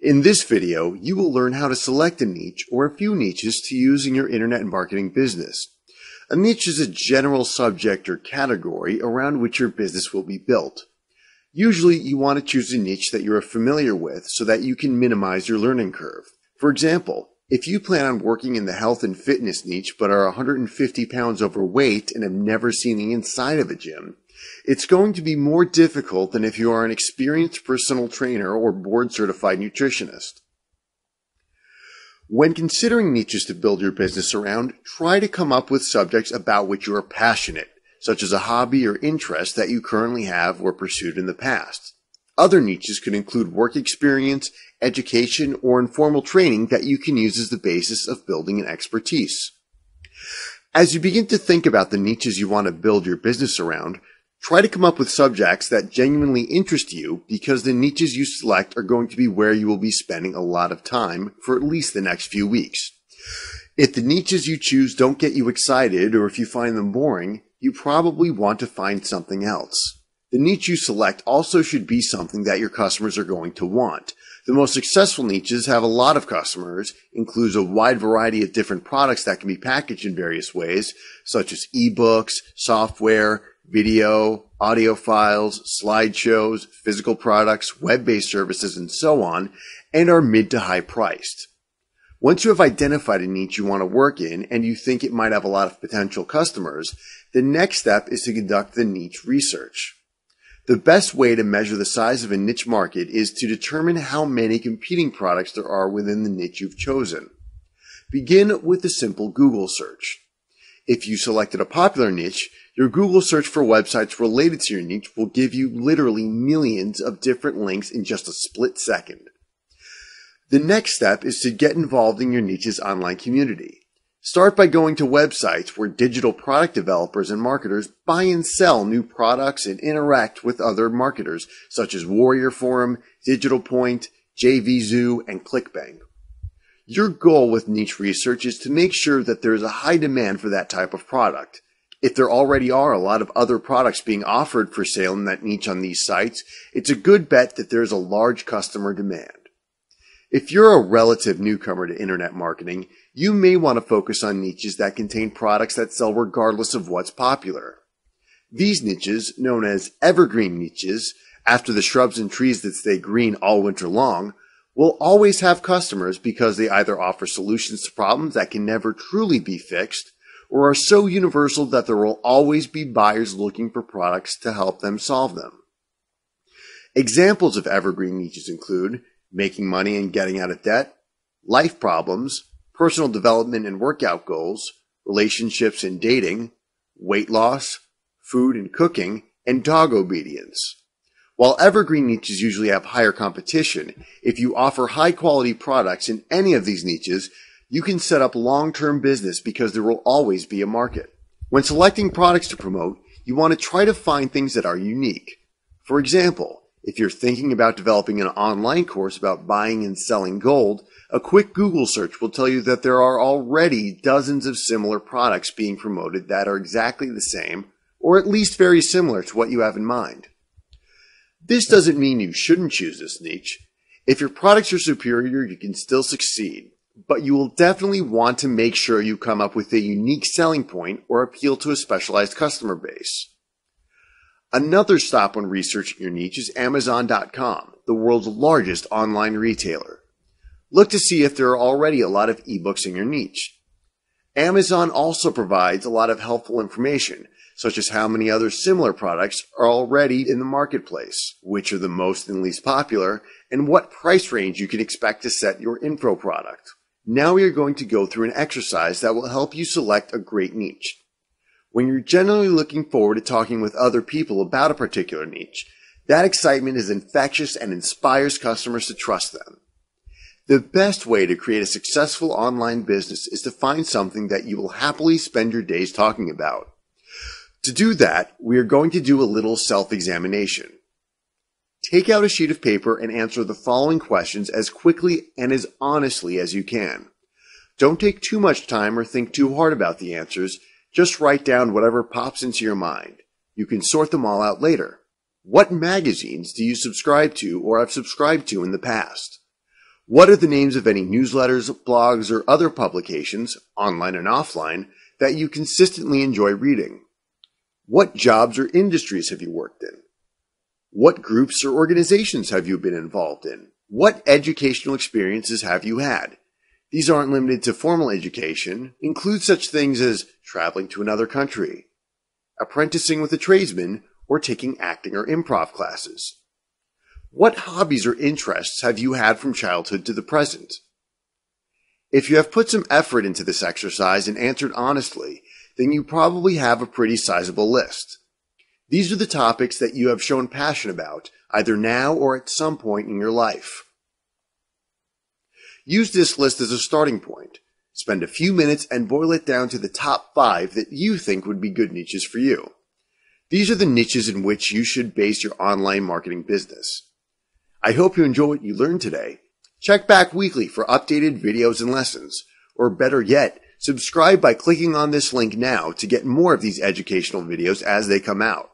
In this video, you will learn how to select a niche or a few niches to use in your internet marketing business. A niche is a general subject or category around which your business will be built. Usually, you want to choose a niche that you are familiar with so that you can minimize your learning curve. For example, if you plan on working in the health and fitness niche but are 150 pounds overweight and have never seen the inside of a gym, it's going to be more difficult than if you are an experienced personal trainer or board certified nutritionist. When considering niches to build your business around, try to come up with subjects about which you are passionate, such as a hobby or interest that you currently have or pursued in the past. Other niches could include work experience, education, or informal training that you can use as the basis of building an expertise. As you begin to think about the niches you want to build your business around, Try to come up with subjects that genuinely interest you because the niches you select are going to be where you will be spending a lot of time for at least the next few weeks. If the niches you choose don't get you excited or if you find them boring, you probably want to find something else. The niche you select also should be something that your customers are going to want. The most successful niches have a lot of customers, includes a wide variety of different products that can be packaged in various ways, such as ebooks, software, video, audio files, slideshows, physical products, web-based services, and so on, and are mid to high priced. Once you have identified a niche you want to work in and you think it might have a lot of potential customers, the next step is to conduct the niche research. The best way to measure the size of a niche market is to determine how many competing products there are within the niche you've chosen. Begin with a simple Google search. If you selected a popular niche, your Google search for websites related to your niche will give you literally millions of different links in just a split second. The next step is to get involved in your niche's online community. Start by going to websites where digital product developers and marketers buy and sell new products and interact with other marketers such as Warrior Forum, Digital Point, JVZoo, and ClickBank. Your goal with niche research is to make sure that there is a high demand for that type of product. If there already are a lot of other products being offered for sale in that niche on these sites, it's a good bet that there's a large customer demand. If you're a relative newcomer to internet marketing, you may want to focus on niches that contain products that sell regardless of what's popular. These niches, known as evergreen niches, after the shrubs and trees that stay green all winter long, will always have customers because they either offer solutions to problems that can never truly be fixed or are so universal that there will always be buyers looking for products to help them solve them. Examples of evergreen niches include making money and getting out of debt, life problems, personal development and workout goals, relationships and dating, weight loss, food and cooking, and dog obedience. While evergreen niches usually have higher competition, if you offer high quality products in any of these niches, you can set up long-term business because there will always be a market. When selecting products to promote, you want to try to find things that are unique. For example, if you're thinking about developing an online course about buying and selling gold, a quick Google search will tell you that there are already dozens of similar products being promoted that are exactly the same, or at least very similar to what you have in mind. This doesn't mean you shouldn't choose this niche. If your products are superior, you can still succeed but you will definitely want to make sure you come up with a unique selling point or appeal to a specialized customer base. Another stop when researching your niche is Amazon.com, the world's largest online retailer. Look to see if there are already a lot of ebooks in your niche. Amazon also provides a lot of helpful information, such as how many other similar products are already in the marketplace, which are the most and least popular, and what price range you can expect to set your info product. Now we are going to go through an exercise that will help you select a great niche. When you're generally looking forward to talking with other people about a particular niche, that excitement is infectious and inspires customers to trust them. The best way to create a successful online business is to find something that you will happily spend your days talking about. To do that, we are going to do a little self-examination. Take out a sheet of paper and answer the following questions as quickly and as honestly as you can. Don't take too much time or think too hard about the answers. Just write down whatever pops into your mind. You can sort them all out later. What magazines do you subscribe to or have subscribed to in the past? What are the names of any newsletters, blogs, or other publications, online and offline, that you consistently enjoy reading? What jobs or industries have you worked in? What groups or organizations have you been involved in? What educational experiences have you had? These aren't limited to formal education, include such things as traveling to another country, apprenticing with a tradesman, or taking acting or improv classes. What hobbies or interests have you had from childhood to the present? If you have put some effort into this exercise and answered honestly, then you probably have a pretty sizable list. These are the topics that you have shown passion about, either now or at some point in your life. Use this list as a starting point. Spend a few minutes and boil it down to the top five that you think would be good niches for you. These are the niches in which you should base your online marketing business. I hope you enjoy what you learned today. Check back weekly for updated videos and lessons, or better yet, subscribe by clicking on this link now to get more of these educational videos as they come out.